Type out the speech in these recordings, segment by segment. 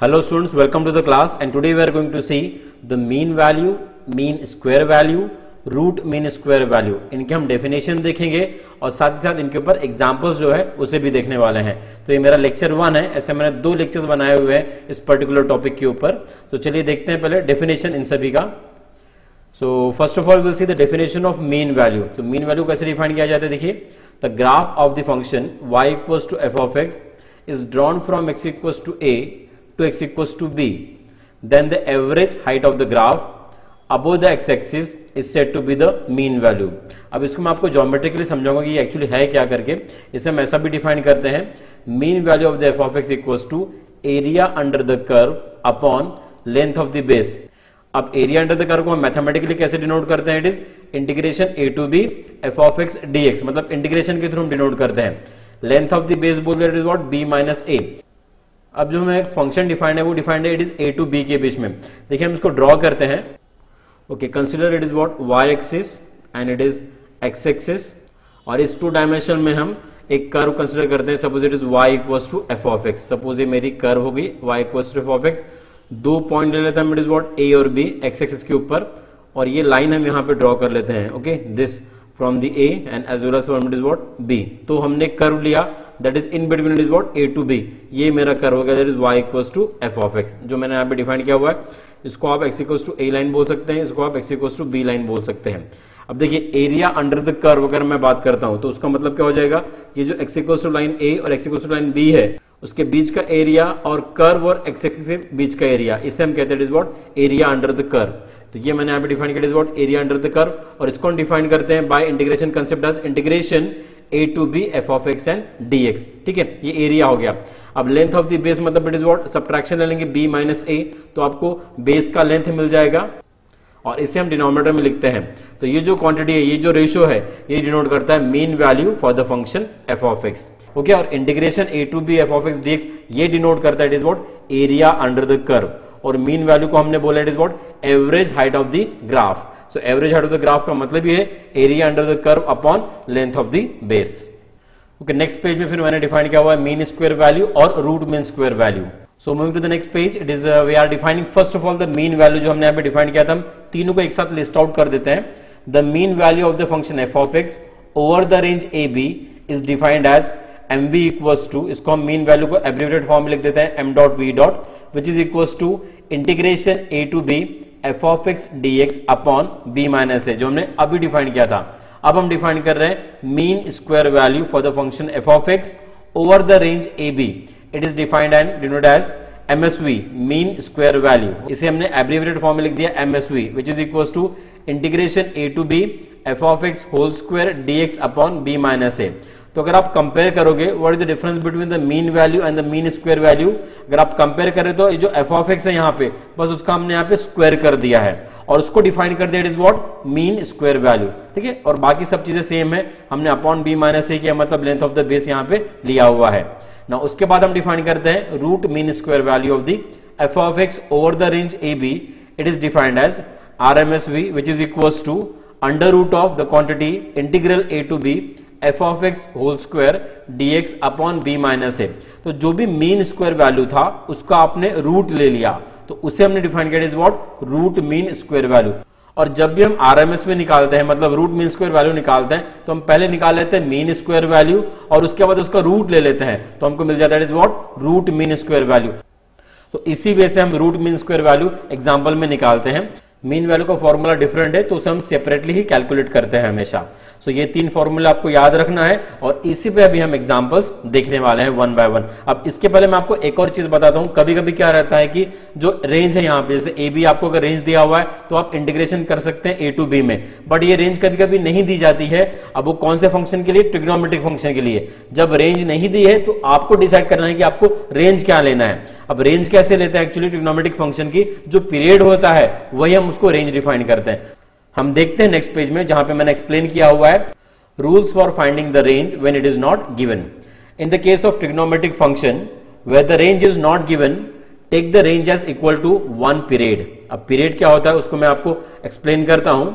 Hello students, welcome to the class and today we are going to see the mean value, mean square value, root mean square value इनके हम definition देखेंगे और साथ ही साथ इनके ऊपर एग्जाम्पल्स जो है उसे भी देखने वाले हैं। तो ये मेरा लेक्चर वन है ऐसे मैंने दो लेक्चर्स बनाए हुए हैं इस पर्टिकुलर टॉपिक के ऊपर। तो चलिए देखते हैं पहले डेफिनेशन इन सभी का। So first of all will see the definition of mean value तो मीन वैल्यू कैसे डिफाइन किया जाता है देखिए। The graph of the function y equals to f of x is drawn from x equals to a to x equals to b. Then the average height of the graph above the x axis is said to be the mean value. अब इसको मैं आपको geometrically समझाऊँगा कि ये actually है क्या करके। इसे हम ऐसा भी डिफाइन करते हैं। Mean value of the f of x equals to area under the curve upon length of the base अब एरिया अंडर द कर्व को हम मैथमेटिकली कैसे डिनोट करते हैं? It is integration a to b f of x d x मतलब integration के through हम denote करते हैं। लेंथ ऑफ़ द बेस बोल it is what b minus a अब जो हमें फ़ंक्शन डिफाइंड है, वो डिफाइंड है it is a to b के बीच में। देखिए, हम इसको ड्रॉ करते हैं। Okay consider it is what y axis and it is x axis और इस टू डायमेंशन में हम एक कर्व कंसिडर करते हैं। Suppose it is y equals to f of x suppose ये मेरी कर्व होगी y equals to f of x दो पॉइंट ले लेते हैं इट इज़ व्हाट ए और बी एक्स एक्सिस के ऊपर। और ये लाइन हम यहाँ पे ड्रॉ कर लेते हैं। Okay this from the a and as well as from it is what b तो हमने कर्व लिया that is in between it is what a to b ये मेरा कर्व हो गया that is y equals to f of x जो मैंने यहाँ पे डिफाइन किया हुआ है। इसको आप x equals to a line बोल सकते हैं, इसको आप x equals to b line बोल सकते हैं। अब देखिए एरिया अंडर द कर्व अगर मैं बात करता हूँ तो उसका मतलब क्या हो जाएगा? ये जो x equals to line a और x equals to line b है, उसके बीच का एरिया और कर्व और एक्स एक्सिस के बीच का एरिया इसे हम कहते हैं it is what area under the curve तो ये मैंने यहाँ पे डिफाइन किया is what area under the curve और इसको हम डिफाइन करते हैं by integration concept as integration a to b f of x and d x ठीक है? ये एरिया हो गया। अब लेंथ ऑफ़ द बेस मतलब इट इज़ व्हाट सब्ट्रैक्शन ले लेंगे बी माइनस ए तो आपको बेस का लेंथ मिल जाएगा। और इसे हम डिनोमिनेटर में लिखते हैं। तो ये जो क्वांटिटी है, ये जो रेशियो है, ये डिनोट करता है mean value for the function f of x okay और integration a to b f of x d x ये डिनोट करता है it is what area under the curve और मीन वैल्यू को हमने बोला it is what average height of the graph so average height of the graph का मतलब ये area under the curve upon length of the base okay next page में फिर मैंने डिफाइन किया हुआ है मीन स्क्वायर वैल्यू और root mean square value so moving to the next page it is we are defining first of all the mean value जो हमने यहाँ पे डिफाइन किया था, हम तीनों को एक साथ लिस्ट आउट कर देते हैं. The mean value of the function F of X over the range A B is defined as M V equals to इसको हम मीन वैल्यू को एब्रीवेटेड फॉर्म में लिख देते हैं M dot V dot which is equals to integration a to b f of x d x upon b minus a जो हमने अभी डिफाइन किया था। अब हम डिफाइन कर रहे हैं mean square value for the function f of x over the range a b it is defined and denote as MSV mean square value इसे हमने एब्रीवेटेड फॉर्म में लिख दिया MSV which is equal to integration a to b f of x whole square d x upon b minus a तो अगर आप compare करोगे what is the difference between the mean value and the mean square value अगर आप compare करें तो ये जो एफ़ ऑफ़ एक्स है यहाँ पे, बस उसका हमने यहाँ पे स्क्वायर कर दिया है। और उसको डिफाइन कर दिया it is what mean square value ठीक है? और बाकी सब चीज़ें सेम है। हमने अपॉन बी माइनस ए किया मतलब लेंथ ऑफ़ द बेस यहाँ पे लिया हुआ है। ना उसके बाद हम डिफाइन करते हैं root mean square value of the f of x over the range a b it is defined as R M S V which is equals to under root of the quantity integral a to b f of x whole square d x upon b minus a तो जो भी mean square value था, उसका आपने root ले लिया। तो उसे हमने डिफाइन किया is what root mean square value और जब भी हम आरएमएस में निकालते हैं मतलब रूट मीन स्क्वायर वैल्यू निकालते हैं तो हम पहले निकाल लेते हैं मीन स्क्वायर वैल्यू और उसके बाद उसका रूट ले लेते हैं। तो हमको मिल जाता है is what root mean square value तो इसी वे से हम root mean square value example में निकालते हैं। मीन वैल्यू का फॉर्मूला डिफरेंट है तो उसे हम सेपरेटली ही कैलकुलेट करते हैं हमेशा। सो ये तीन फॉर्मूला आपको याद रखना है और इसी पे अभी हम एग्जांपल्स देखने वाले हैं वन बाय वन अब इसके पहले मैं आपको एक और चीज़ बताता हूँ। कभी कभी क्या रहता है कि जो रेंज है यहाँ पे, जैसे ए बी आपको अगर रेंज दिया हुआ है तो आप इंटीग्रेशन कर सकते हैं ए टू बी में. बट ये रेंज कभी कभी नहीं दी जाती है। अब वो कौन से फ़ंक्शन के लिए? ट्रिग्नोमेट्रिक फ़ंक्शन के लिए. जब रेंज नहीं दी है तो आपको डिसाइड करना है कि आपको रेंज क्या लेना है. अब रेंज कैसे लेते हैं एक्चुअली ट्रिग्नोमेट्रिक फ़ंक्शन की? जो पीरियड होता है, वही हम उसको रेंज डिफाइन करते हैं. हम देखते हैं नेक्स्ट पेज में, जहाँ पे मैंने एक्सप्लेन किया हुआ है rules for finding the range when it is not given in the case of trigonometric function where the range is not given take the range as equal to one period अब period क्या होता है, उसको मैं आपको explain करता हूँ.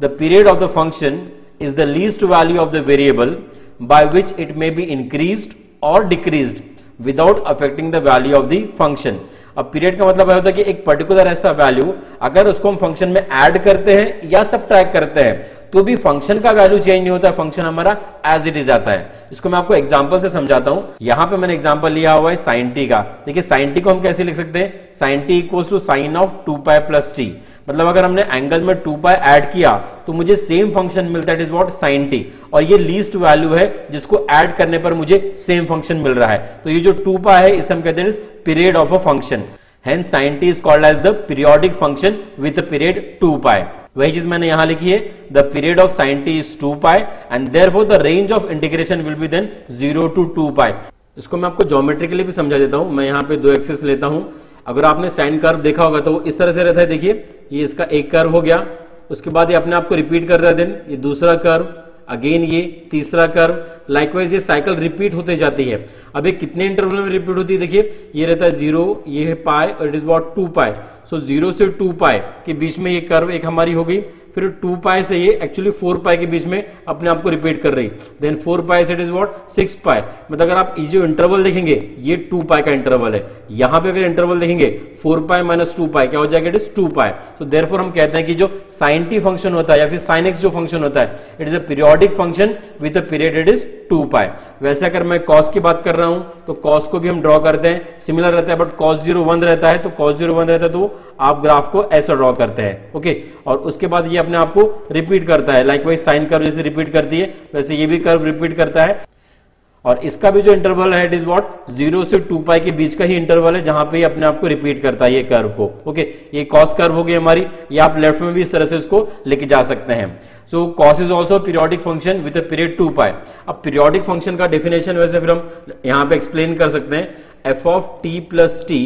The period of the function is the least value of the variable by which it may be increase और decrease without affecting the value of the function अब पीरियड का मतलब होता है कि एक पर्टिकुलर ऐसा वैल्यू अगर उसको हम फ़ंक्शन में ऐड करते हैं या सब करते हैं तो भी फ़ंक्शन का वैल्यू चेंज नहीं होता फ़ंक्शन हमारा एज इट इज़ आता है। इसको मैं आपको एग्जांपल से समझाता हूँ। यहाँ पे मैंने एग्जांपल लिया हुआ है साइन टी का। देखिए साइन टी को हम कैसे लिख सकते हैं? Sine t equal to sine of two pi plus t मतलब अगर हमने एंगल में टू पाई ऐड किया तो मुझे सेम फ़ंक्शन मिलता है it is what sine t और ये लीस्ट वैल्यू है, जिसको ऐड करने पर मुझे सेम फ़ंक्शन मिल रहा है। तो ये जो टू पाई है, इसे हम कहते हैं period of a function hence, sin t is called as the periodic function with a period 2 pi. वही चीज़ मैंने यहाँ लिखी है the period of sine t is two pi and there the range of integration will be then zero to two pi इसको मैं आपको geometrically भी समझा देता हूँ। मैं यहाँ पे दो एक्सेस लेता हूँ। अगर आपने साइन कर्व देखा होगा तो वो इस तरह से रहता है, देखिए, ये इसका एक कर्व हो गया। उसके बाद ये अपने आप को रिपीट कर रहा है देन। ये दूसरा कर्व अगेन ये तीसरा कर्व लाइकवाइज ये साइकिल रिपीट होते जाती है। अब ये कितने इंटरवल में रिपीट होती है, देखिए, ये रहता है ज़ीरो ये है पाई और इट इज़ अबाउट टू पाए सो ज़ीरो से टू पाए के बीच में ये कर्व एक हमारी हो गई। फिर टू पाई से ये एक्चुअली फोर पाई के बीच में अपने आप को रिपीट कर रही। देन फोर पाई से it is what six pi. मतलब अगर आप जो इंटरवल देखेंगे, ये टू पाई का इंटरवल है। यहाँ पे अगर इंटरवल देखेंगे four pi minus two pi, क्या हो जाएगा? It is two pi. तो देर हम कहते हैं कि जो साइन टी फ़ंक्शन होता है या फिर साइन एक्स जो फ़ंक्शन होता है it is a periodic function with a period it is two pi. वैसे अगर मैं कॉस की बात कर रहा हूँ तो कॉस को भी हम ड्रॉ करते हैं। सिमिलर रहता है बट कॉस ज़ीरो वन रहता है तो कॉस ज़ीरो वन रहता है तो आप ग्राफ को ऐसा ड्रॉ करते हैं। ओके और उसके बाद ये अपने आप को रिपीट करता है। लाइक वाइज साइन कर्व जैसे रिपीट करती है, वैसे ये भी कर्व रिपीट करता है। और इसका भी जो इंटरवल है इट इज़ व्हाट ज़ीरो से टू पाई के बीच का ही इंटरवल है, जहाँ पे अपने आप को रिपीट करता है ये कर्व को। ओके ये कॉस कर्व हो गई हमारी। ये आप लेफ़्ट में भी इस तरह से इसको लेके जा सकते हैं। So cos is also periodic function with period two pi अब पीरियोडिक फ़ंक्शन का डेफिनेशन वैसे फिर हम यहाँ पे एक्सप्लेन कर सकते हैं। F of t plus t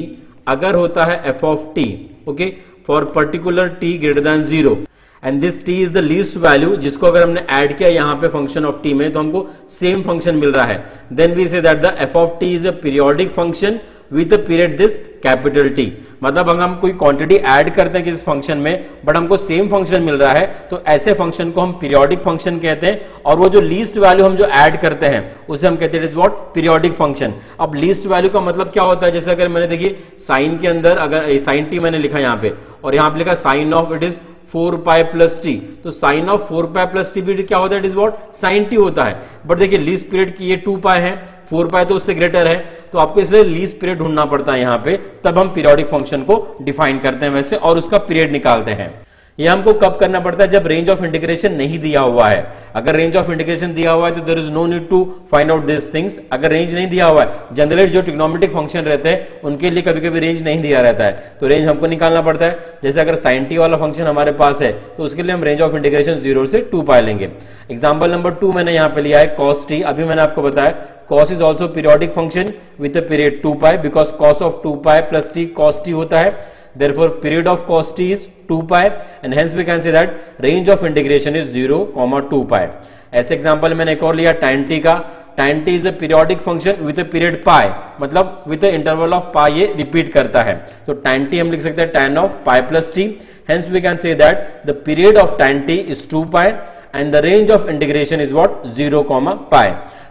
अगर होता है f of t okay for particular t greater than zero and this t is the least value जिसको अगर हमने ऐड किया यहाँ पे फ़ंक्शन ऑफ़ टी में तो हमको सेम फ़ंक्शन मिल रहा है। Then we say that the f of t is a periodic function with period this capital T मतलब अगर हम कोई क्वांटिटी ऐड करते हैं किस फ़ंक्शन में बट हमको सेम फ़ंक्शन मिल रहा है तो ऐसे फ़ंक्शन को हम पीरियोडिक फ़ंक्शन कहते हैं। और वो जो लीस्ट वैल्यू हम जो ऐड करते हैं, उसे हम कहते हैं it is what periodic function अब लीस्ट वैल्यू का मतलब क्या होता है? जैसे अगर मैंने देखिए साइन के अंदर अगर साइन टी मैंने लिखा यहाँ पे, और यहाँ पे लिखा sine of it is four pi plus t. तो sine of four pi plus t भी क्या होता है? It is what sine t होता है। बट देखिए लीज पीरियड की ये टू पाई है। फोर पाई तो उससे ग्रेटर है। तो आपको इसलिए लीज पीरियड ढूंढना पड़ता है यहाँ पे। तब हम पीरियोडिक फ़ंक्शन को डिफाइन करते हैं वैसे, और उसका पीरियड निकालते हैं। ये हमको कब करना पड़ता है? जब रेंज ऑफ़ इंटीग्रेशन नहीं दिया हुआ है। अगर रेंज ऑफ़ इंटीग्रेशन दिया हुआ है तो there is no need to find out this things अगर रेंज नहीं दिया हुआ है जनरली जो टिग्नोमेटिक फ़ंक्शन रहते हैं, उनके लिए कभी कभी रेंज नहीं दिया रहता है। तो रेंज हमको निकालना पड़ता है। जैसे अगर साइंटी वाला फ़ंक्शन हमारे पास है तो उसके लिए हम रेंज ऑफ़ इंटीग्रेशन ज़ीरो से टू पा लेंगे। एग्ज़ाम्पल नंबर टू मैंने यहाँ पे लिया है कॉस टी अभी मैंने आपको बताया cos is also periodic function period two pi because cos of two pi plus t cos t होता है। Therefore period of cos t is 2 pi and hence we can say that range of integration is 0 comma 2 pi ऐसे example मैंने एक और लिया tan t का tan t is a periodic function with a period pi मतलब with the interval of pi ये repeat करता है तो tan t हम लिख सकते हैं tan of pi plus t hence we can say that the period of tan t is 2 pi and the range of integration is what 0 comma pi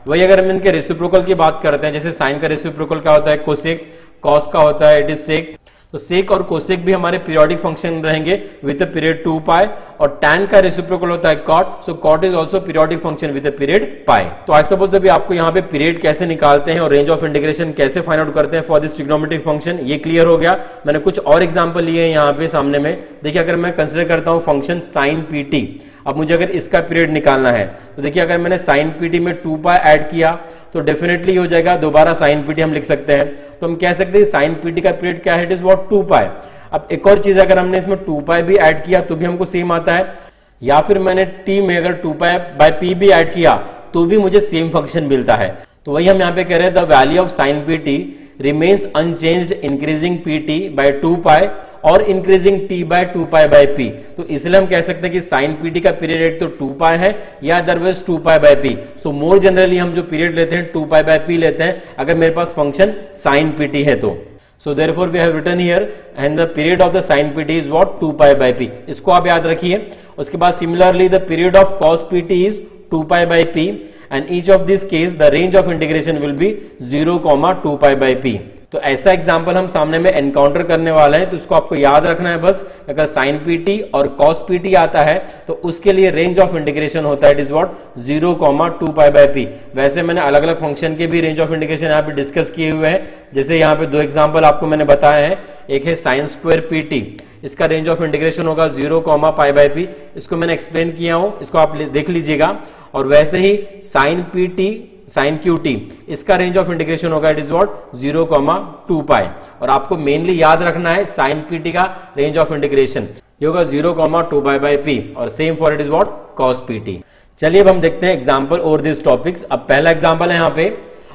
वही अगर हम इनके रेसिप्रोकल की बात करते हैं जैसे साइन का रेसिप्रोकल क्या होता है कोसेक कॉस का होता है इट इज़ सेक तो सेक और कोसेक भी हमारे पीरियोडिक फ़ंक्शन रहेंगे विद पीरियड टू पाई और टैन का रेसिप्रोकल होता है cot so cot is also periodic function with period pi तो आई सपोज़ अभी आपको यहाँ पे पीरियड कैसे निकालते हैं और रेंज ऑफ़ इंटीग्रेशन कैसे फाइंड आउट करते हैं फॉर दिस ट्रिग्नोमेट्रिक फ़ंक्शन ये क्लियर हो गया। मैंने कुछ और एग्ज़ाम्पल लिए यहाँ पे सामने में। देखिए, अगर मैं कंसिडर करता हूँ फ़ंक्शन साइन पी टी अब मुझे अगर इसका पीरियड निकालना है तो देखिए अगर मैंने साइन पीटी में टू पाई ऐड किया तो डेफिनेटली हो जाएगा दोबारा साइन पीटी हम लिख सकते हैं। तो हम कह सकते हैं साइन पीटी का पीरियड क्या है? It is what two pi अब एक और चीज़ अगर हमने इसमें टू पाई भी ऐड किया तो भी हमको सेम आता है। या फिर मैंने टी में अगर टू पाई बाय पी भी ऐड किया तो भी मुझे सेम फ़ंक्शन मिलता है। तो वही हम यहाँ पे कह रहे हैं the value of sine p t remains unchanged increasing p t by two pi और increasing t by two pi by p तो इसलिए हम कह सकते हैं कि साइन पीटी का पीरियड रेट तो टू पाई है या otherwise two pi by p so more generally हम जो पीरियड लेते हैं टू पाई बाय पी लेते हैं, अगर मेरे पास फ़ंक्शन साइन पीटी है तो। So therefore we have return here and the period of the sine p t is what two pi by p इसको आप याद रखिए। उसके बाद similarly the period of cos p t is two pi by p and each of this case the range of integration will be 0 comma 2 pi by p. तो ऐसा example हम सामने में एनकाउंटर करने वाले हैं तो इसको आपको याद रखना है बस। अगर साइन पीटी और कॉस पीटी आता है तो उसके लिए रेंज ऑफ़ इंटीग्रेशन होता है it is what zero comma two pi by p वैसे मैंने अलग अलग फ़ंक्शन के भी रेंज ऑफ़ इंटीग्रेशन यहाँ पे डिस्कस किए हुए हैं। जैसे यहाँ पे दो एग्ज़ाम्पल आपको मैंने बताया है। एक है साइन स्क्वायर पीटी इसका रेंज ऑफ़ इंटीग्रेशन होगा zero comma pi by p इसको मैंने एक्सप्लेन किया हूँ, इसको आप देख लीजिएगा। और वैसे ही sine p t sine q t, इसका रेंज ऑफ़ इंटीग्रेशन होगा it is what zero comma two pi और आपको मेनली याद रखना है साइन पी टी का रेंज ऑफ़ इंटीग्रेशन ये होगा zero comma two pi by p और same for it is what cos p t चलिए अब हम देखते हैं एग्ज़ाम्पल ओवर दिस टॉपिक्स अब पहला एग्ज़ाम्पल है यहाँ पे.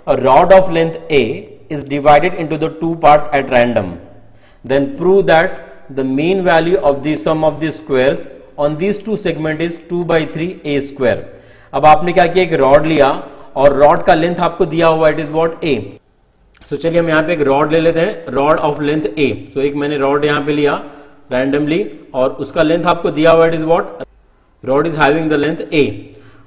Rod of length a is divided into the two part at random then prove that the mean value of the sum of the squares on this two segment is two by three a square अब आपने क्या किया? एक rod लिया. और rod का length आपको दिया हुआ it is what a so चलिए हम यहाँ पे एक रॉड ले लेते हैं rod of length a so एक मैंने रॉड यहाँ पे लिया रैंडमली और उसका लेंथ आपको दिया हुआ it is what rod is having the length a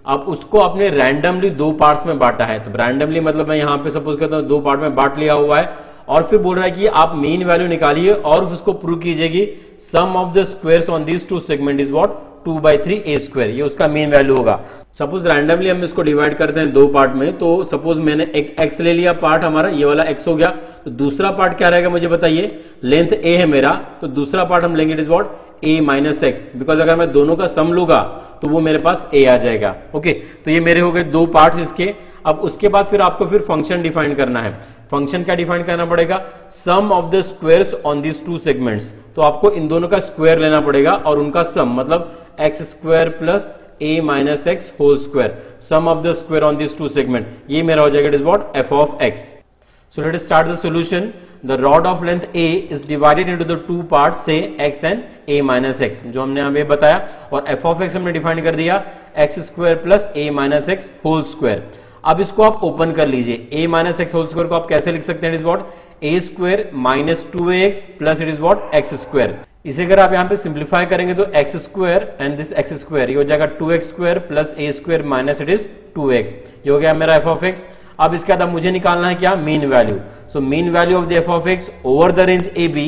अब उसको अपने रैंडमली दो पार्ट्स में बांटा है। तो रैंडमली मतलब मैं यहाँ पे सपोज़ करता हूँ, दो पार्ट में बांट लिया हुआ है। और फिर बोल रहा है कि आप मेन वैल्यू निकालिए और उसको prove कीजिएगी। Sum of the squares on this two segment is what two by three a square ये उसका मेन वैल्यू होगा। सपोज़ रैंडमली हम इसको डिवाइड करते हैं दो पार्ट में तो सपोज़ मैंने एक एक्स ले लिया पार्ट हमारा ये वाला एक्स हो गया। तो दूसरा पार्ट क्या रहेगा मुझे बताइए? लेंथ ए है मेरा तो दूसरा पार्ट हम लेंगे it is what a minus x because अगर मैं दोनों का सम लूँगा तो वो मेरे पास ए आ जाएगा। ओके okay, तो ये मेरे हो गए दो पार्ट इसके। अब उसके बाद फिर आपको फिर फ़ंक्शन डिफाइन करना है। फ़ंक्शन क्या डिफाइन करना पड़ेगा? Sum of the squares on this two segments तो आपको इन दोनों का स्क्वायर लेना पड़ेगा और उनका सम मतलब x square plus a minus x whole square sum of the square on this two segment ये मेरा हो जाएगा it is what f of x so let start the solution the rod of length a is divided into the two part say x and a minus x जो हमने यहाँ बताया, और f of x हमने define कर दिया x square plus a minus x whole square अब इसको आप ओपन कर लीजिए। A minus x whole square को आप कैसे लिख सकते हैं it is what a square minus two x plus it is what x square इसे अगर आप यहाँ पे सिंप्लीफाई करेंगे तो x square and this x square ये हो जाएगा two x square plus a square minus it is two x ये हो गया मेरा एफ़ ऑफ़ एक्स अब इसके बाद मुझे निकालना है क्या? Mean value so mean value of the f of x over the range a b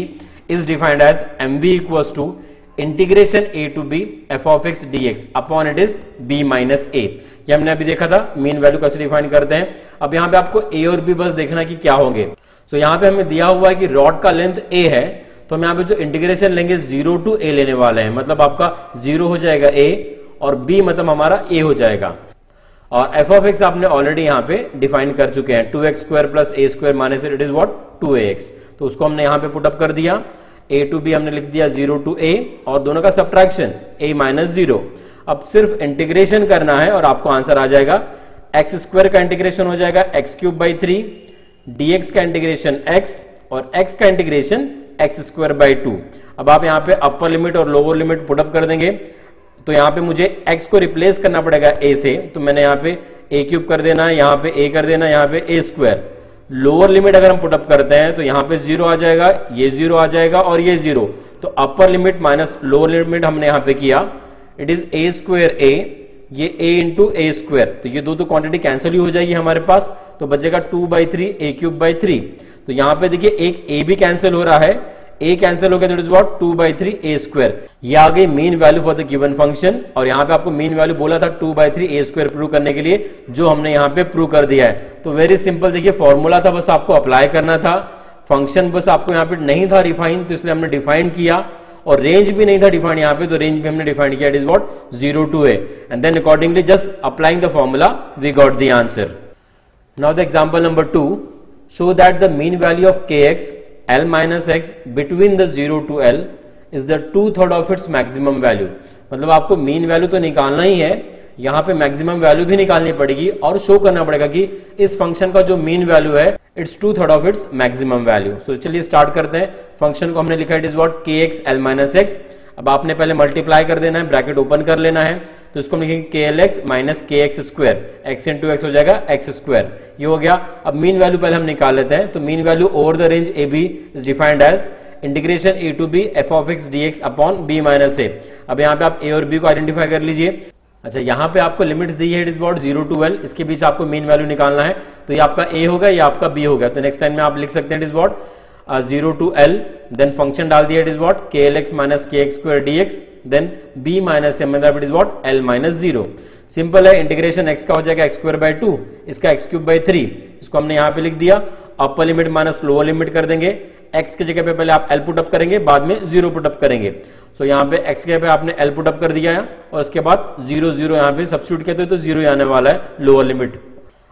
is defined as m b equal to integration a to b f of x d x upon it is b minus a ये हमने अभी देखा था mean value कैसे define करते हैं। अब यहाँ पे आपको ए और बी बस देखना कि क्या होंगे। सो so, यहाँ पे हमें दिया हुआ है कि रॉड का लेंथ ए है तो हम यहाँ पे जो इंटीग्रेशन लेंगे ज़ीरो टू ए लेने वाले हैं। मतलब आपका ज़ीरो हो जाएगा ए और बी मतलब हमारा ए हो जाएगा। और एफ़ ऑफ़ एक्स आपने ऑलरेडी यहाँ पे डिफाइन कर चुके हैं। Two x square plus a square minus it is what two a x तो उसको हमने यहाँ पे पुटअप कर दिया। ए टू बी हमने लिख दिया ज़ीरो टू ए और दोनों का सब्ट्रैक्शन ए माइनस ज़ीरो अब सिर्फ़ इंटीग्रेशन करना है और आपको आंसर आ जाएगा। एक्स स्क्वायर का इंटीग्रेशन हो जाएगा x cube by three d x का इंटीग्रेशन एक्स और एक्स का integration x square by two अब आप यहाँ पे अपर लिमिट और लोअर लिमिट पुटअप कर देंगे। तो यहाँ पे मुझे x को रिप्लेस करना पड़ेगा ए से। तो मैंने यहाँ पे a क्यूब कर देना है यहाँ पे a कर देना, यहाँ पे a स्क्वायर लोअर लिमिट अगर हम पुटअप करते हैं तो यहाँ पे ज़ीरो आ जाएगा, ये ज़ीरो आ जाएगा और ये ज़ीरो तो upper limit minus lower limit हमने यहाँ पे किया। It is a square a ये a इंटू ए स्क्वायर तो ये दो तो क्वांटिटी कैंसिल ही हो जाएगी हमारे पास तो बचेगा two by three a cube by three तो यहाँ पे देखिए एक ए भी कैंसिल हो रहा है ए कैंसिल हो गया it is what two by three a square ये आ गई mean value for the given function और यहाँ पे आपको मीन वैल्यू बोला था two by three a square prove करने के लिए, जो हमने यहाँ पे प्रूव कर दिया है. तो वेरी सिंपल देखिए फॉर्मूला था, बस आपको अप्लाई करना था. फ़ंक्शन बस आपको यहाँ पे नहीं था रिफाइन तो इसलिए हमने डिफाइन किया. और रेंज भी नहीं था डिफाइंड यहाँ पे तो रेंज भी हमने डिफाइंड किया it is what zero to a and then accordingly just applying the formula we got the answer now the example number two show that the mean value of k x l minus x between the zero to l is the two third of its maximum value मतलब आपको mean value तो निकालना ही है यहाँ पे maximum value भी निकालनी पड़ेगी और शो करना पड़ेगा कि इस फ़ंक्शन का जो मीन वैल्यू है it's two third of its maximum value so चलिए स्टार्ट करते हैं। फ़ंक्शन को हमने लिखा it is what k x l minus x अब आपने पहले मल्टीप्लाई कर देना है ब्रैकेट ओपन कर लेना है। तो इसको हम लिखेंगे k l x minus k x square x into x हो जाएगा एक्स स्क्वायर ये हो गया। अब मीन वैल्यू पहले हम निकाल लेते हैं। तो mean value over the range a b is defined as integration a to b f of x d x upon b minus a अब यहाँ पे आप ए और बी को आइडेंटिफाई कर लीजिए। अच्छा यहाँ पे आपको लिमिट्स दी है it is about zero to l इसके बीच आपको मीन वैल्यू निकालना है। तो ये आपका ए होगा, या आपका बी होगा। तो नेक्स्ट टाइम में आप लिख सकते हैं it is about zero to l then function डाल दिया it is what k l x minus k x square d x then b minus m मतलब it is what l minus zero simple है integration x का हो जाएगा x square by two इसका x cube by three इसको हमने यहाँ पे लिख दिया। Upper limit minus lower limit कर देंगे। एक्स की जगह पे पहले आप एल पुट अप करेंगे बाद में ज़ीरो पुटअप करेंगे। सो so, यहाँ पे एक्स के पे आपने एल पुट अप कर दिया है और उसके बाद ज़ीरो ज़ीरो यहाँ पे सब्सिट्यूट कहते तो ज़ीरो आने वाला है लोअर लिमिट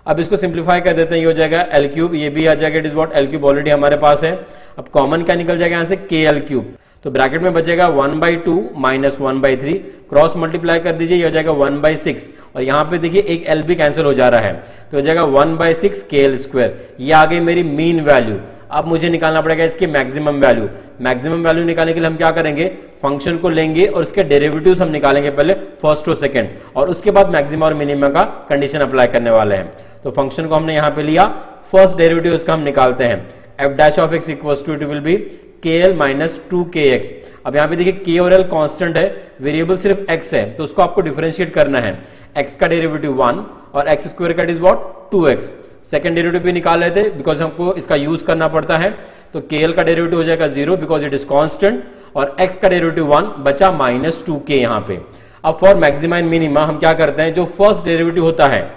अब इसको सिंप्लीफाई कर देते हैं ये हो जाएगा एल क्यूब ये भी आ जाएगा it is what l cube already हमारे पास है। अब कॉमन क्या निकल जाएगा यहाँ से? के एल क्यूब तो ब्रैकेट में बचेगा one by two minus one by three cross multiply कर दीजिए ये हो जाएगा वन बाई सिक्स और यहाँ पे देखिए एक एल भी कैंसिल हो जा रहा है। तो हो जाएगा one by six k l square ये आ गई मेरी मीन वैल्यू अब मुझे निकालना पड़ेगा इसकी मैक्सिमम वैल्यू मैक्सिमम वैल्यू निकालने के लिए हम क्या करेंगे? फ़ंक्शन को लेंगे और उसके डेरिवेटिव्स हम निकालेंगे पहले फ़र्स्ट और सेकंड और उसके बाद मैक्सिमम और मिनिमम का कंडीशन अप्लाई करने वाले हैं. तो फ़ंक्शन को हमने यहाँ पे लिया. फ़र्स्ट डेरिवेटिव इसका हम निकालते हैं. F dash of x equal to it will be k l minus two k x अब यहाँ पे देखिए के और एल कांस्टेंट है. वेरिएबल सिर्फ़ एक्स है. तो उसको आपको डिफरेंशिएट करना है. एक्स का डेरिवेटिव वन और एक्स स्क्वायर का is what two x second derivative भी निकाल लेते बिकॉज़ हमको इसका यूज़ करना पड़ता है। तो के का डेरिवेटिव हो जाएगा zero because it is constant और एक्स का डेरिवेटिव वन बचा माइनस टू के यहाँ पे। अब फॉर मैक्सिमा एंड मिनिमा हम क्या करते हैं? जो फ़र्स्ट डेरिवेटिव होता है,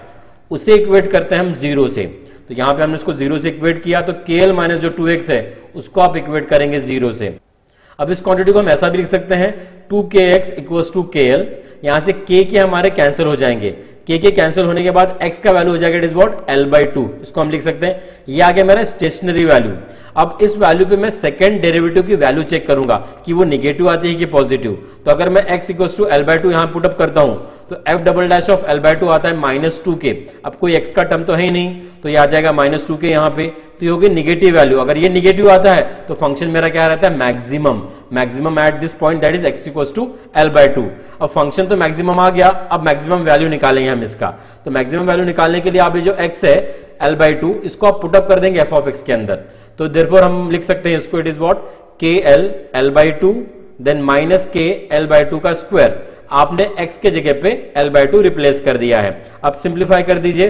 उसे इक्वेट करते हैं हम ज़ीरो से। तो यहाँ पे हमने इसको ज़ीरो से इक्वेट किया तो के एल माइनस जो टू है, उसको आप इक्वेट करेंगे ज़ीरो से। अब इस क्वांटिटी को हम ऐसा भी लिख सकते हैं two k x equal to k l यहाँ से के के हमारे कैंसिल हो जाएँगे। के के कैंसिल होने के बाद एक्स का वैल्यू हो जाएगा it is what l by two इसको हम लिख सकते हैं। ये आ गया मेरा स्टेशनरी वैल्यू अब इस वैल्यू पे मैं सेकंड डेरिवेटिव की वैल्यू चेक करूँगा कि वो निगेटिव आती है कि पॉजिटिव तो अगर मैं x equal to l by two यहाँ पुटअप करता हूँ तो f double dash of l by two आता है माइनस टू के अब कोई x का टर्म तो है ही नहीं तो ये आ जाएगा माइनस टू के यहाँ पे। तो ये होगी निगेटिव वैल्यू अगर ये निगेटिव आता है तो फ़ंक्शन मेरा क्या रहता है? Maximum maximum at this point that is x equal to l by two अब फ़ंक्शन तो मैक्सिमम आ गया, अब मैक्सिमम वैल्यू निकालेंगे हम इसका। तो मैक्सिमम वैल्यू निकालने के लिए आप ये जो एक्स है एल बाई टू इसको आप पुटअप कर देंगे एफ़ ऑफ़ एक्स के अंदर। तो देरफोर हम लिख सकते हैं इसको it is what k l l by two then minus k l by two का स्क्वायर आपने x के जगह पे l बाय टू रिप्लेस कर दिया है. अब सिंप्लीफाई कर दीजिए.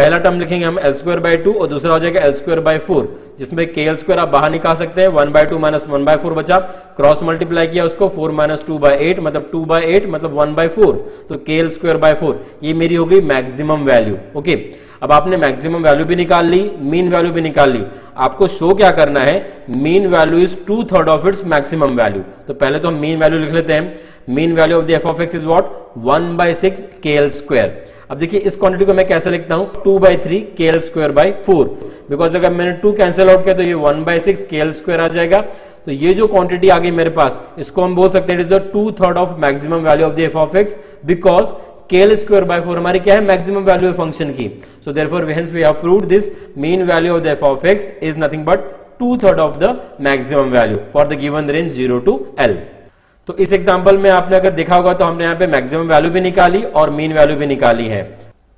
पहला टर्म लिखेंगे हम एल स्क्वायर बाई टू और दूसरा हो जाएगा एल स्क्वायर बाई फोर जिसमें के एल स्क्वायर आप बाहर निकाल सकते हैं one by two minus one by four बचा। क्रॉस मल्टीप्लाई किया उसको four minus two by eight मतलब टू बाय एट मतलब वन बाय फोर तो के एल स्क्वायर बाय फोर ये मेरी हो गई मैक्सिमम वैल्यू ओके अब आपने मैक्सिमम वैल्यू भी निकाल ली मीन वैल्यू भी निकाल ली। आपको शो क्या करना है? Mean value is two third of its maximum value तो पहले तो हम मीन वैल्यू लिख लेते हैं। Mean value of the f of x is what one by six k l square अब देखिए, इस क्वांटिटी को मैं कैसे लिखता हूँ? Two by three k l square by four because अगर मैंने टू कैंसिल आउट किया तो ये one by six k l square आ जाएगा। तो ये जो क्वांटिटी आ गई मेरे पास, इसको हम बोल सकते हैं it is the two third of maximum value of the f of x because k l square by four हमारी क्या है? मैक्सिमम वैल्यू फ़ंक्शन की। So therefore hence we have proved this mean value of the f of x is nothing but two third of the maximum value for the given range zero to l तो इस example में आपने अगर देखा होगा तो हमने यहाँ पे मैक्सिमम वैल्यू भी निकाली और मीन वैल्यू भी निकाली है।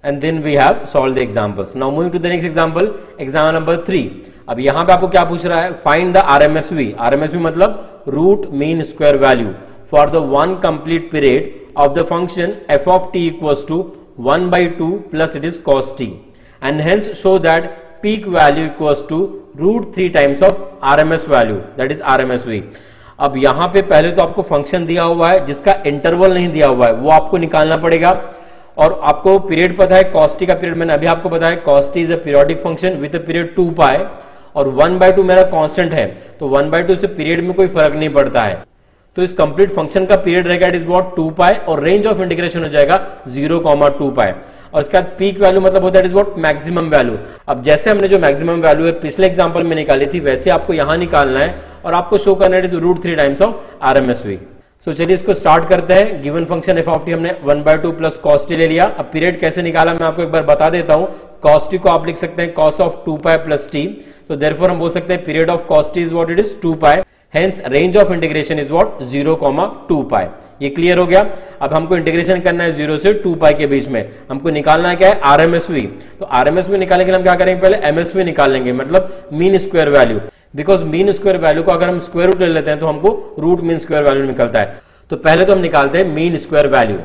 And then we have solved the examples now moving to the next example number three अब यहाँ पे आपको क्या पूछ रहा है? फाइंड द आरएमएसवी आरएमएसवी मतलब root mean square value for the one complete period of the function, f of t equals to 1 by 2 plus it is cos t. And hence show that peak value equals to root 3 times of RMS value. That is RMSV अब यहाँ पे पहले तो आपको function दिया हुआ है, जिसका इंटरवल नहीं दिया हुआ है, वो आपको निकालना पड़ेगा। और आपको पीरियड पता है कॉस्टी का पीरियड मैंने अभी आपको बताया cos t is a periodic function with period two pi और वन बाय टू मेरा कॉन्स्टेंट है तो वन बाय टू से पीरियड में कोई फ़र्क नहीं पड़ता है। तो इस कंप्लीट फ़ंक्शन का पीरियड रहेगा it is what two pi और रेंज ऑफ़ इंटीग्रेशन हो जाएगा ज़ीरो कॉमा टू पाए और इसका पीक वैल्यू मतलब होता है इज़ वॉट मैक्सिमम वैल्यू अब जैसे हमने जो मैक्सिमम वैल्यू है, पिछले एग्ज़ाम्पल में निकाली थी, वैसे आपको यहाँ निकालना है और आपको शो करना है root three times of R M S V so चलिए इसको स्टार्ट करते हैं. Given function f of t हमने one by two plus cos t ले लिया. अब पीरियड कैसे निकाला मैं आपको एक बार बता देता हूँ. कॉस्टी को आप लिख सकते हैं cos of two pi plus t तो देरफोर हम बोल सकते हैं period of cos t is what it is two pi hence range of integration is what zero comma two pi ये क्लियर हो गया। अब हमको इंटीग्रेशन करना है ज़ीरो से टू पाई के बीच में। हमको निकालना है क्या है? आरएमएसवी तो आरएमएसवी निकालने के लिए हम क्या करेंगे? पहले एमएसवी निकाल लेंगे मतलब mean square value because mean square value को अगर हम स्क्वायर रूट ले लेते हैं तो हमको रूट मीन स्क्वायर वैल्यू निकलता है। तो पहले तो हम निकालते हैं mean square value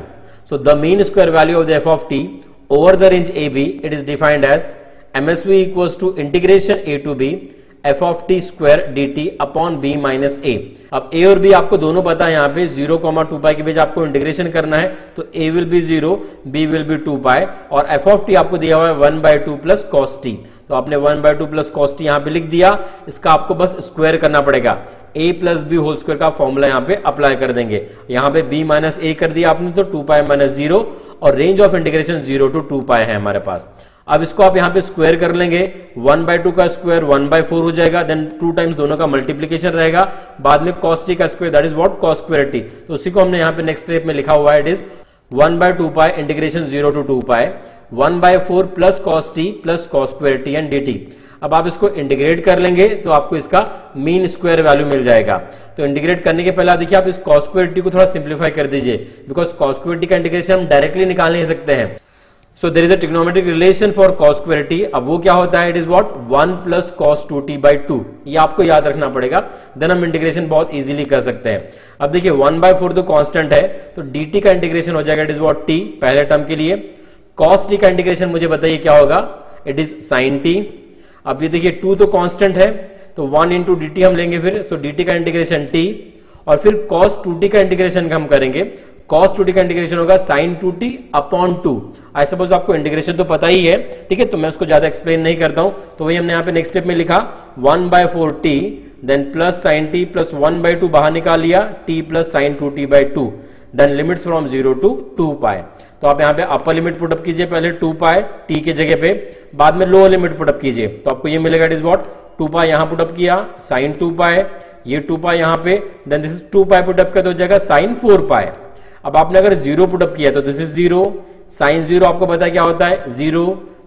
So the mean square value of the f of t over the range AB, it is defined as MSV equals to integration a to b f of t square d t upon b minus a अब ए और B आपको दोनों पता है यहाँ पे zero comma two pi के बीच आपको इंटीग्रेशन करना है तो a will be zero b will be two pi और एफ़ ऑफ़ टी आपको दिया हुआ है one by two plus cos t तो आपने one by two plus cos t यहाँ पे लिख दिया, इसका आपको बस स्क्वायर करना पड़ेगा। A plus b whole square का फॉर्मूला यहाँ पे अप्लाई कर देंगे। यहाँ पे बी माइनस ए कर दिया आपने तो टू पाई माइनस ज़ीरो और range of integration zero to two pi है हमारे पास। अब इसको आप यहाँ पे स्क्वायर कर लेंगे। वन बाय टू का स्क्वायर वन बाय फोर हो जाएगा देन टू टाइम्स दोनों का मल्टीप्लीकेशन रहेगा। बाद में कॉस टी का square that is what cos square t तो उसी को हमने यहाँ पे नेक्स्ट स्टेप में लिखा हुआ है it is one by two pi integration zero to two pi one by four plus cos t plus cos square t and d t अब आप इसको इंटीग्रेट कर लेंगे तो आपको इसका मीन स्क्वायर वैल्यू मिल जाएगा। तो इंटीग्रेट करने के पहले देखिए, आप इस कॉस स्क्वायर टी को थोड़ा सिंप्लीफाई कर दीजिए। बिकॉज़ कॉस स्क्वायर टी का इंटीग्रेशन हम डायरेक्टली निकाल नहीं सकते हैं। So there is a trigonometric relation for cos square t अब वो क्या होता है? It is what one plus cos two t by two ये आपको याद रखना पड़ेगा। देन हम इंटीग्रेशन बहुत इजीली कर सकते हैं। अब देखिए वन बाय फोर तो कॉन्स्टेंट है तो डी टी का इंटीग्रेशन हो जाएगा। इट इज़ वॉट टी पहले टर्म के लिए। कॉस टी का इंटीग्रेशन मुझे बताइए क्या होगा? इट इज़ साइन टी अब ये देखिए टू तो कॉन्स्टेंट है तो वन इंटू डी टी हम लेंगे फिर। सो डी टी का इंटीग्रेशन टी और फिर कॉस टू टी का इंटीग्रेशन हम करेंगे। कॉस टू टी का इंटीग्रेशन होगा sine two t upon two I suppose आपको इंटीग्रेशन तो पता ही है, ठीक है? तो मैं उसको ज़्यादा एक्सप्लेन नहीं करता हूँ। तो वही हमने यहाँ पे नेक्स्ट स्टेप में लिखा one by four t then plus sine t plus one by two बाहर निकाल लिया t plus sine two t by two then limits from zero to two pi तो आप यहाँ पे अपर लिमिट पुटअप कीजिए पहले टू पाए टी के जगह पे। बाद में लोअर लिमिट पुटअप कीजिए। तो आपको ये मिलेगा it is what two pi यहाँ पुटअप किया साइन टू पाए ये टू पाए यहाँ पे then this is two pi put up का तो हो जाएगा साइन फोर पाए अब आपने अगर ज़ीरो पुटअप किया तो this is zero sine zero आपको पता क्या होता है? Zero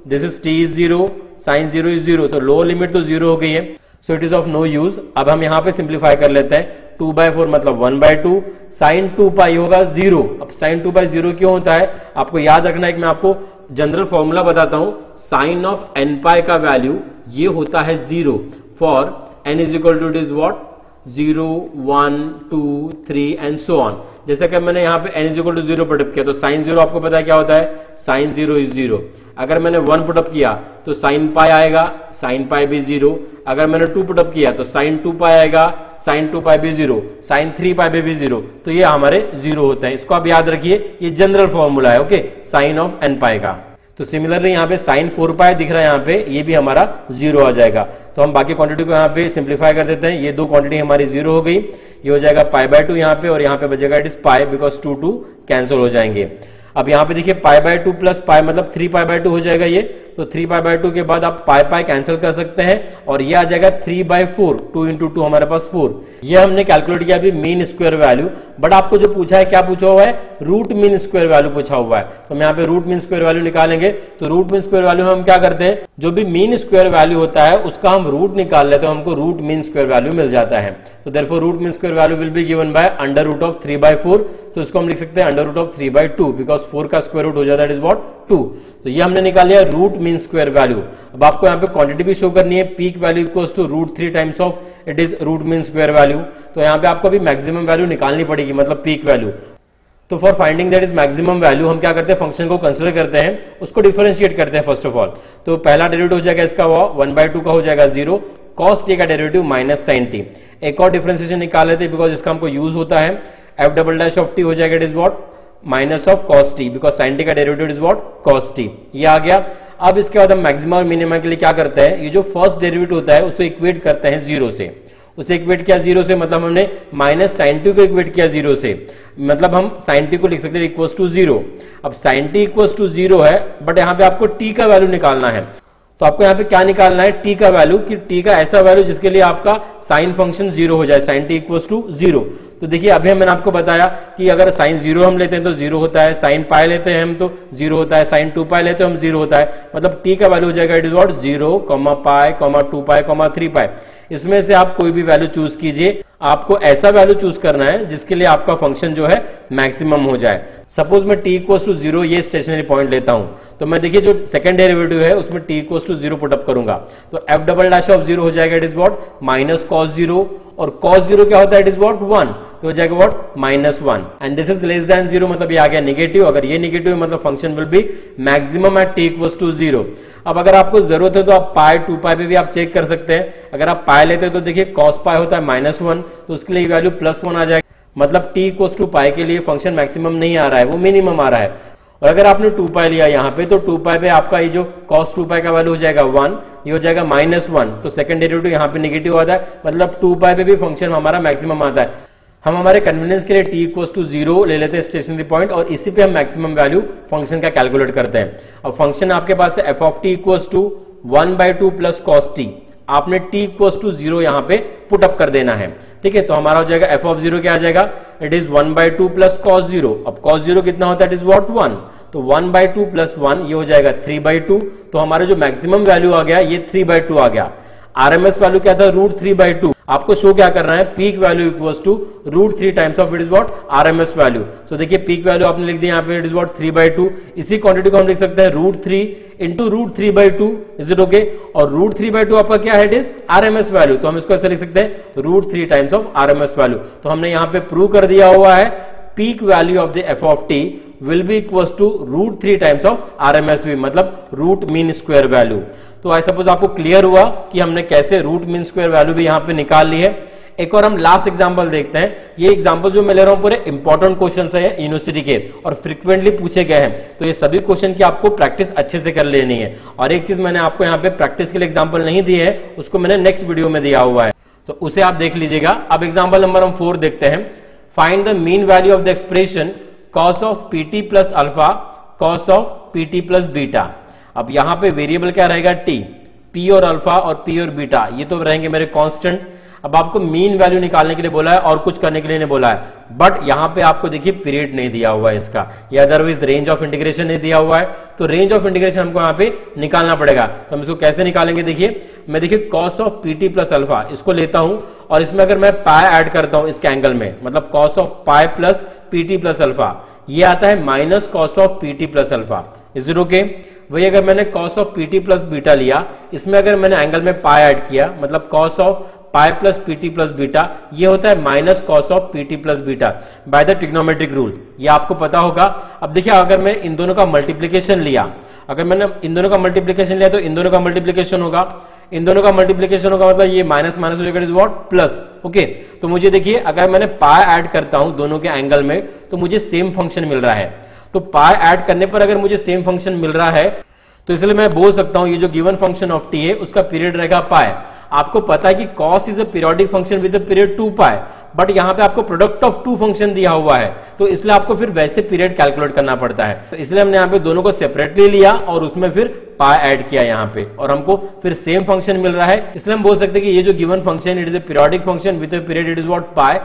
this is t is zero sine zero is zero तो लो लिमिट तो ज़ीरो हो गई है। So it is of no use अब हम यहाँ पे सिंप्लीफाई कर लेते हैं। टू बाय फोर मतलब one by two sine two pi होगा ज़ीरो अब साइन टू बाई ज़ीरो क्यों होता है? आपको याद रखना है कि मैं आपको जनरल फॉर्मूला बताता हूँ। साइन ऑफ़ एन पाई का वैल्यू ये होता है zero for n is equal to it is what zero one two three and so on जैसे कि मैंने यहाँ पे n is equal to zero put up किया तो साइन ज़ीरो आपको पता है क्या होता है? साइन ज़ीरो इज़ ज़ीरो अगर मैंने वन पुटअप किया तो साइन पाई आएगा साइन पाई भी ज़ीरो अगर मैंने टू पुटअप किया तो साइन टू पाई आएगा साइन टू पाई भी ज़ीरो साइन थ्री पाई भी, ज़ीरो तो ये हमारे ज़ीरो होते हैं। इसको आप याद रखिए ये जनरल फॉर्मूला है okay sine of n pi का। तो सिमिलरली यहाँ पे साइन फोर पाए दिख रहा है यहाँ पे, ये भी हमारा ज़ीरो आ जाएगा। तो हम बाकी क्वांटिटी को यहाँ पे सिंप्लीफाई कर देते हैं। ये दो क्वांटिटी हमारी ज़ीरो हो गई। ये हो जाएगा पाई बाय टू यहाँ पे और यहाँ पे बचेगा it is pi because two two cancel हो जाएँगे। अब यहाँ पे देखिए pi by two plus pi मतलब थ्री पाई बाय टू हो जाएगा ये। तो थ्री पाई बाय टू के बाद आप पाई पाई कैंसिल कर सकते हैं और ये आ जाएगा three by four two into two हमारे पास फोर ये हमने कैलकुलेट किया अभी मीन स्क्वायर वैल्यू बट आपको जो पूछा है, क्या पूछा हुआ है? रूट मीन स्क्वायर वैल्यू पूछा हुआ है। तो हम यहाँ पे रूट मीन स्क्वायर वैल्यू निकालेंगे। तो रूट मीन स्क्वायर वैल्यू हम क्या करते हैं? जो भी मीन स्क्वायर वैल्यू होता है, उसका हम रूट निकाल लेते हैं हमको रूट मीन स्क्वायर वैल्यू मिल जाता है। तो there root mean square value will be given by under root of three by four तो इसको हम लिख सकते हैं under root of three by two because four का स्क्वायर रूट हो जाता है इज़ वॉट टू तो ये हमने निकाल लिया रूट मीन स्क्वायर वैल्यू अब आपको यहाँ पे क्वांटिटी भी शो करनी है peak value equals to root three times of it is root mean square value तो यहाँ पे आपको अभी मैक्सिमम वैल्यू निकालनी पड़ेगी मतलब पीक वैल्यू तो for finding that is maximum value हम क्या करते हैं फ़ंक्शन को कंसिडर करते हैं, उसको डिफरेंशिएट करते हैं फ़र्स्ट ऑफ़ ऑल तो पहला डेरिवेटिव हो जाएगा इसका वन बाय टू का हो जाएगा ज़ीरो कॉस टी का डेरिवेटिव माइनस साइन टी एक और डिफरेंशिएशन निकाल लेते हैं बिकॉज़ इसका हमको यूज़ होता है f double dash of t हो जाएगा it is what minus of cos t because sine t का derivative is what cos t ये आ गया. अब इसके बाद हम मैक्सिमम और मिनिमम के लिए क्या करते हैं? ये जो फ़र्स्ट डेरिवेटिव होता है, उसे इक्वेट करते हैं ज़ीरो से। उसे इक्वेट किया ज़ीरो से मतलब हमने माइनस साइन टू को इक्वेट किया ज़ीरो से। मतलब हम साइन टी को लिख सकते हैं इक्वल्स टू ज़ीरो अब sine t equals to zero है बट यहाँ पे आपको टी का वैल्यू निकालना है। तो आपको यहाँ पे क्या निकालना है? टी का वैल्यू कि टी का ऐसा वैल्यू जिसके लिए आपका साइन फ़ंक्शन ज़ीरो हो जाए। Sine t equals to zero तो देखिए, अभी मैंने आपको बताया कि अगर साइन ज़ीरो हम लेते हैं तो ज़ीरो होता है साइन पाए लेते हैं हम तो ज़ीरो होता है साइन टू पाए लेते हैं हम ज़ीरो होता है। मतलब टी का वैल्यू हो जाएगा it is what zero comma pi comma two pi comma three pi इसमें से आप कोई भी वैल्यू चूज़ कीजिए। आपको ऐसा वैल्यू चूज़ करना है जिसके लिए आपका फ़ंक्शन जो है मैक्सिमम हो जाए। सपोज़ मैं टी इक्वल टू ज़ीरो ये स्टेशनरी पॉइंट लेता हूँ। तो मैं देखिए, जो सेकंड डेरिवेटिव है, उसमें t equal to zero put up करूँगा। तो f double dash of zero हो जाएगा it is what minus cos zero और कॉस ज़ीरो क्या होता है? इट इज़ वॉट वन तो हो जाएगा what minus one and this is less than zero मतलब ये आ गया निगेटिव अगर ये निगेटिव मतलब function will be maximum at t equal to zero अब अगर आपको ज़रूरत है तो आप पाई टू पाई पे भी आप चेक कर सकते हैं। अगर आप पाए लेते हैं तो देखिए कॉस पाए होता है माइनस वन तो उसके लिए वैल्यू प्लस वन आ जाएगा। मतलब टी इक्वल टू पाई के लिए फ़ंक्शन मैक्सिमम नहीं आ रहा है, वो मिनिमम आ रहा है। और अगर आपने टू पाई लिया यहाँ पे तो टू पाई पे आपका ये जो कॉस टू पाई का वैल्यू हो जाएगा वन ये हो जाएगा माइनस वन तो सेकंड डेरिवेटिव यहाँ पे निगेटिव आता है। मतलब टू पाई पे भी फ़ंक्शन हमारा मैक्सिमम आता है। हम हमारे कन्वीनियंस के लिए टी इक्व टू ज़ीरो ले लेते हैं स्टेशनरी पॉइंट और इसी पे हम मैक्सिमम वैल्यू फ़ंक्शन का कैलकुलेट करते हैं। अब फ़ंक्शन आपके पास है f of t equal to one by two plus cos t आपने टी इक्व टू ज़ीरो यहाँ पे पुट अप कर देना है। ठीक है तो हमारा हो जाएगा एफ़ ऑफ़ ज़ीरो क्या आ जाएगा? It is one by two plus cos zero अब कॉस ज़ीरो कितना होता है? इट इज़ वॉट वन तो one by two plus one ये हो जाएगा थ्री बाई टू तो हमारा जो मैक्सिमम वैल्यू आ गया, ये थ्री बाई टू आ गया। आरएमएस वैल्यू क्या था? रूट थ्री बाई टू आपको शो क्या करना है? Peak value equal to root three times of it is what RMS value so देखिए पीक वैल्यू आपने लिख दिया यहाँ पे it is what three by two इसी क्वांटिटी को हम लिख सकते हैं root three into root three by two is it okay और रूट थ्री बाई टू आपका क्या है? इट इज़ आरएमएस वैल्यू तो हम इसको ऐसे लिख सकते हैं root three times of RMS value तो हमने यहाँ पे प्रूव कर दिया हुआ है peak value of the f of t will be equal to root three times of RMS मतलब रूट मीन स्क्वायर वैल्यू तो आई सपोज़ आपको क्लियर हुआ कि हमने कैसे रूट मीन स्क्वायर वैल्यू भी यहाँ पे निकाल ली है। एक और हम लास्ट एग्जांपल देखते हैं। ये एग्जांपल जो मैं ले रहा हूँ, पूरे इंपॉर्टेंट क्वेश्चन है यूनिवर्सिटी के और फ्रिक्वेंटली पूछे गए हैं। तो ये सभी क्वेश्चन की आपको प्रैक्टिस अच्छे से कर लेनी है। और एक चीज़ मैंने आपको यहाँ पे प्रैक्टिस के लिए एग्ज़ाम्पल नहीं दिए है, उसको मैंने नेक्स्ट वीडियो में दिया हुआ है। तो उसे आप देख लीजिएगा। अब एग्ज़ाम्पल नंबर हम फोर देखते हैं। Find the mean value of the expression cos of pt plus alpha cos of pt plus beta अब यहाँ पे वेरिएबल क्या रहेगा टी पी और अल्फ़ा और पी और बीटा ये तो रहेंगे मेरे कांस्टेंट अब आपको मीन वैल्यू निकालने के लिए बोला है और कुछ करने के लिए नहीं बोला है। बट यहाँ पे आपको देखिए पीरियड नहीं दिया हुआ है इसका। या अदरवाइज़ रेंज ऑफ़ इंटीग्रेशन नहीं दिया हुआ है। तो रेंज ऑफ़ इंटीग्रेशन हमको यहाँ पे निकालना पड़ेगा। तो हम इसको कैसे निकालेंगे देखिए। मैं देखिए cos of pt plus alpha इसको लेता हूँ और इसमें अगर मैं पाए ऐड करता हूँ इसके एंगल में मतलब cos of pi plus pt plus alpha ये आता है minus cos of pt plus alpha is it okay वही अगर मैंने cos of pt plus beta लिया, इसमें अगर मैंने एंगल में पाई ऐड किया मतलब cos of pi plus pt plus beta ये होता है minus cos of pt plus beta by the trigonometric rule ये आपको पता होगा। अब देखिए, अगर मैं इन दोनों का मल्टीप्लीकेशन लिया, अगर मैंने इन दोनों का मल्टीप्लीकेशन लिया तो इन दोनों का मल्टीप्लीकेशन होगा। इन दोनों का मल्टीप्लीकेशन होगा मतलब ये माइनस माइनस हो जाएगा इज़ वॉट प्लस ओके तो मुझे देखिए, अगर मैंने पाई ऐड करता हूँ दोनों के एंगल में तो मुझे सेम फ़ंक्शन मिल रहा है। तो पाई ऐड करने पर अगर मुझे सेम फ़ंक्शन मिल रहा है तो इसलिए मैं बोल सकता हूँ, ये जो गिवन फ़ंक्शन ऑफ़ टी है, उसका पीरियड रहेगा पाए आपको पता है कि cos is a periodic function with period two pi but यहाँ पे आपको प्रोडक्ट ऑफ़ टू फ़ंक्शन दिया हुआ है तो इसलिए आपको फिर वैसे पीरियड कैलकुलेट करना पड़ता है. तो इसलिए हमने यहाँ पे दोनों को सेपरेटली लिया और उसमें फिर पाए ऐड किया यहाँ पे, और हमको फिर सेम फ़ंक्शन मिल रहा है. इसलिए हम बोल सकते हैं कि ये जो given function it is a periodic function with period it is what pi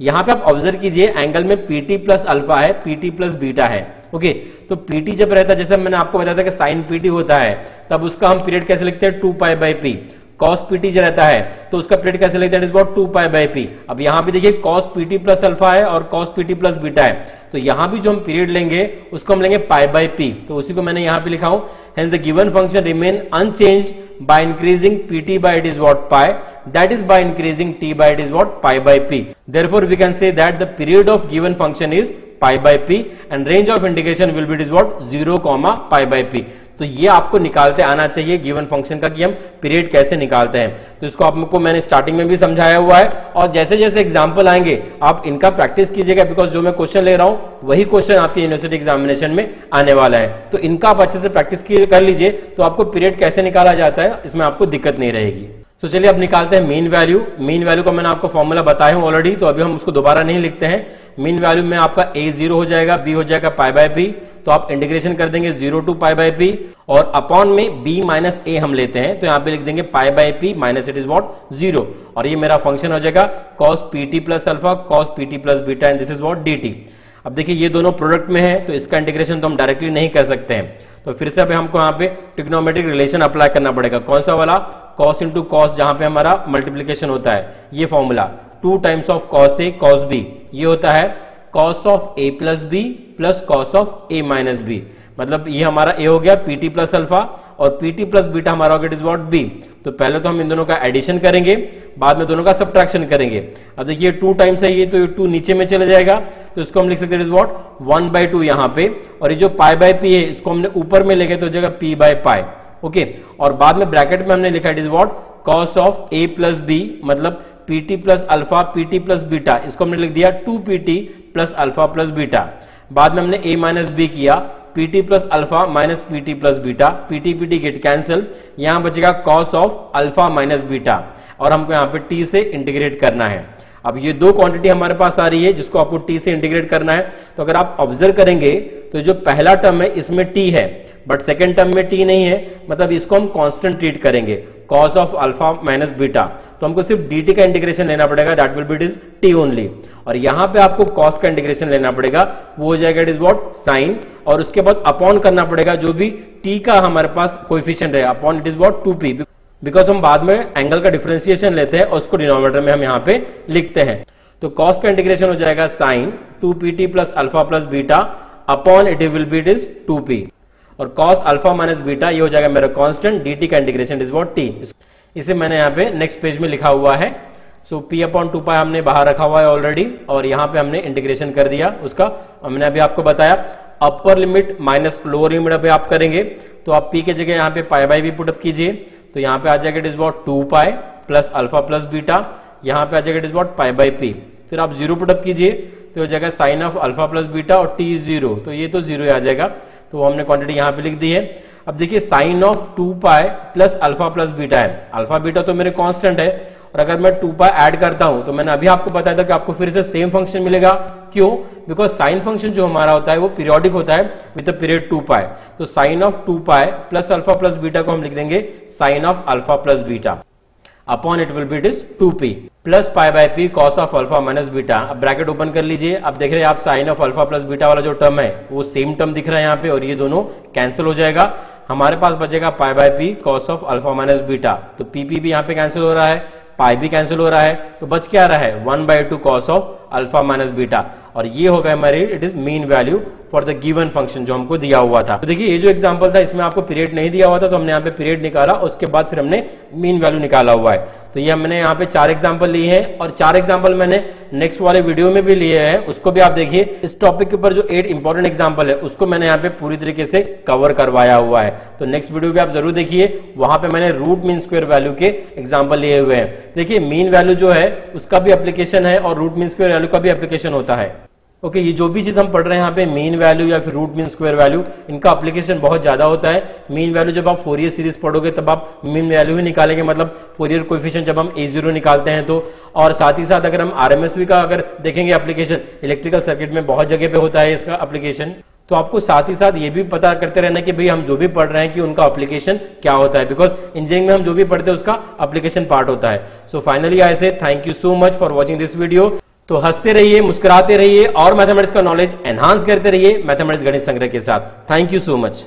यहाँ पे आप ऑब्ज़र्व कीजिए एंगल में पीटी प्लस अल्फ़ा है पीटी प्लस बीटा है ओके तो पीटी जब रहता है, जैसे मैंने आपको बताया था कि साइन पीटी होता है, तब उसका हम पीरियड कैसे लिखते हैं? Two pi by p cos pt जो रहता है तो उसका पीरियड कैसे लिखते हैं? Is about two pi by p अब यहाँ पे देखिए कॉस पीटी प्लस अल्फ़ा है और कॉस पीटी प्लस बीटा है। तो यहाँ भी जो हम पीरियड लेंगे, उसको हम लेंगे पाई बाई पी तो उसी को मैंने यहाँ पे लिखा हूँ। The given function remain unchanged by increasing pt by it is what pi. That is by increasing t by it is what? Pi by p. Therefore we can say that the period of given function is pi by p and range of integration will be it is what? 0 comma pi by p तो ये आपको निकालते आना चाहिए given function का कि हम period कैसे निकालते हैं। तो इसको आपको मैंने स्टार्टिंग में भी समझाया हुआ है और जैसे जैसे एग्ज़ाम्पल आएँगे, आप इनका प्रैक्टिस कीजिएगा बिकॉज़ जो मैं क्वेश्चन ले रहा हूँ, वही क्वेश्चन आपके यूनिवर्सिटी एग्जामिनेशन में आने वाला है। तो इनका आप अच्छे से प्रैक्टिस कर लीजिए तो आपको पीरियड कैसे निकाला जाता है, इसमें आपको दिक्कत नहीं रहेगी। तो चलिए अब निकालते हैं मीन वैल्यू मीन वैल्यू का मैंने आपको फॉर्मूला बताया हूँ ऑलरेडी तो अभी हम उसको दोबारा नहीं लिखते हैं. मीन वैल्यू में आपका ए ज़ीरो हो जाएगा बी हो जाएगा पाई बाय बी तो आप इंटीग्रेशन कर देंगे zero to pi by b और अपॉन में बी माइनस ए हम लेते हैं तो यहाँ पे लिख देंगे pi by p minus it is what zero और ये मेरा फ़ंक्शन हो जाएगा cos p t plus alpha cos p t plus beta and this is what d t अब देखिए, ये दोनों प्रोडक्ट में है तो इसका इंटीग्रेशन तो हम डायरेक्टली नहीं कर सकते हैं। तो फिर से अभी हमको यहाँ पे टिक्नोमेट्रिक रिलेशन अप्लाई करना पड़ेगा। कौन सा वाला? कॉस इंटू कॉस जहाँ पे हमारा मल्टीप्लीकेशन होता है। ये formula two times of cos a cos b ये होता है cos of a plus b plus cos of a minus b मतलब ये हमारा ए हो गया पीटी प्लस अल्फ़ा और पीटी प्लस बीटा हमारा हो गया इज़ वॉट बी तो पहले तो हम इन दोनों का एडिशन करेंगे, बाद में दोनों का सब्ट्रैक्शन करेंगे. अब देखिए टू टाइम्स है ये तो ये टू नीचे में चले जाएगा. तो इसको हम लिख सकते हैं is what one by two यहाँ पे. और ये जो पाई बाय पी है, इसको हमने ऊपर में लेके तो जगह पी बाय पाई ओके और बाद में ब्रैकेट में हमने लिखा it is what cos of a plus b मतलब pt plus alpha pt plus beta इसको हमने लिख दिया two pt plus alpha plus beta बाद में हमने ए माइनस बी किया. Pt plus alpha minus pt plus beta pt pt get cancel यहाँ बचेगा cos of alpha minus beta और हमको यहाँ पे टी से इंटीग्रेट करना है। अब ये दो क्वांटिटी हमारे पास आ रही है, जिसको आपको टी से इंटीग्रेट करना है। तो अगर आप ऑब्ज़र्व करेंगे तो जो पहला टर्म है, इसमें टी है। बट सेकेंड टर्म में टी नहीं है। मतलब इसको हम कॉन्स्टेंट ट्रीट करेंगे। Cos of alpha minus beta तो हमको सिर्फ़ टी का इंटीग्रेशन लेना पड़ेगा that will be it is t only और यहाँ पे आपको कॉस का इंटीग्रेशन लेना पड़ेगा, वो हो जाएगा इट इज़ वॉट साइन और उसके बाद अपॉन करना पड़ेगा जो भी टी का हमारे पास कोइफिशियंट है upon it is what two p because हम बाद में एंगल का डिफ्रेंसिएशन लेते हैं और उसको डिनोमीटर में हम यहाँ पे लिखते हैं. तो कॉस का इंटीग्रेशन हो जाएगा sine two p t plus alpha plus beta upon it will be it is two p और कॉस अल्फ़ा माइनस बीटा ये हो जाएगा मेरा कांस्टेंट डी का इंटीग्रेशन इज़ वॉट टी इसे मैंने यहाँ पे नेक्स्ट पेज में लिखा हुआ है। So p upon two pi हमने बाहर रखा हुआ है ऑलरेडी और यहाँ पे हमने इंटीग्रेशन कर दिया उसका। हमने अभी आपको बताया upper limit minus lower limit अभी आप करेंगे। तो आप पी के जगह यहाँ पे पाई बाई भी पुटअप कीजिए। तो यहाँ पे आ जाएगा it is what two pi plus alpha plus beta यहाँ पे आ जाएगा it is what pi by p फिर आप ज़ीरो पुटअप कीजिए। तो हो जाएगा sine of alpha plus beta और टी इज़ ज़ीरो तो ये तो ज़ीरो आ जाएगा। तो हमने क्वांटिटी यहाँ पे लिख दी है। अब देखिए sine of two pi plus alpha plus beta है। अल्फ़ा बीटा तो मेरे कांस्टेंट है। और अगर मैं टू पाई ऐड करता हूँ तो मैंने अभी आपको बताया था कि आपको फिर से सेम फ़ंक्शन मिलेगा। क्यों? बिकॉज़ साइन फ़ंक्शन जो हमारा होता है, वो पीरियोडिक होता है with the period two pi तो sine of two pi plus alpha plus beta को हम लिख देंगे sine of alpha plus beta upon it will be it is two p plus pi by p cos of alpha minus beta अब bracket open कर लीजिए। अब देख रहे हैं आप sine of alpha plus beta वाला जो टर्म है, वो सेम टर्म दिख रहा है यहाँ पे और ये दोनों कैंसिल हो जाएगा। हमारे पास बचेगा pi by p cos of alpha minus beta तो पी पी भी यहाँ पे कैंसिल हो रहा है, पाई भी कैंसिल हो रहा है। तो बच क्या रहा है? One by two cos of alpha minus beta और ये हो होगा हमारी it is mean value for the given function जो हमको दिया हुआ था। तो देखिए, ये जो एग्जांपल था, इसमें आपको पीरियड नहीं दिया हुआ था तो हमने यहाँ पे पीरियड निकाला, उसके बाद फिर हमने मीन वैल्यू निकाला हुआ है। तो ये हमने यहाँ पे चार एग्ज़ाम्पल लिए हैं, और चार एग्ज़ाम्पल मैंने नेक्स्ट वाले वीडियो में भी लिए हैं, उसको भी आप देखिए। इस टॉपिक के ऊपर जो एट इंपॉर्टेंट एग्ज़ाम्पल है, उसको मैंने यहाँ पे पूरी तरीके से कवर करवाया हुआ है। तो नेक्स्ट वीडियो भी आप ज़रूर देखिए, वहाँ पे मैंने रूट मीन स्क्वेयर वैल्यू के एग्ज़ाम्पल लिए हुए हैं। देखिए मीन वैल्यू जो है, उसका भी एप्लीकेशन है, और रूट मीन स्क्वेयर वैल्यू का भी एप्लीकेशन होता है। ओके okay, ये जो भी चीज़ हम पढ़ रहे हैं यहाँ पे मीन वैल्यू या फिर रूट मीन स्क्वायर वैल्यू इनका एप्लीकेशन बहुत ज़्यादा होता है। मीन वैल्यू जब आप फोरियर सीरीज़ पढ़ोगे तब आप मीन वैल्यू ही निकालेंगे। मतलब फोरियर कोफिशियन जब हम ए ज़ीरो निकालते हैं तो। और साथ ही साथ अगर हम आरएमएसवी का अगर देखेंगे एप्लीकेशन इलेक्ट्रिकल सर्किट में बहुत जगह पे होता है इसका एप्लीकेशन तो आपको साथ ही साथ ये भी पता करते रहना कि भाई हम जो भी पढ़ रहे हैं कि उनका एप्लीकेशन क्या होता है। बिकॉज़ इंजीनियरिंग में हम जो भी पढ़ते हैं उसका एप्लीकेशन पार्ट होता है। So finally I say thank you so much for watching this video तो हँसते रहिए, मुस्कुराते रहिए और मैथमेटिक्स का नॉलेज एनहांस करते रहिए मैथमेटिक्स गणित संग्रह के साथ। Thank you so much